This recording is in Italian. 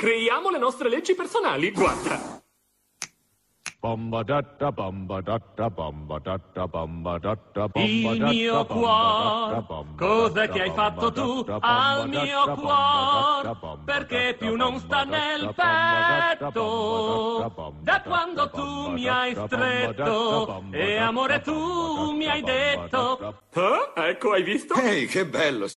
Creiamo le nostre leggi personali, guarda. Il mio cuore, cosa che hai fatto tu al mio cuore? Perché più non sta nel petto, da quando tu mi hai stretto e amore tu mi hai detto. Ah, ecco, hai visto? Ehi, hey, che bello!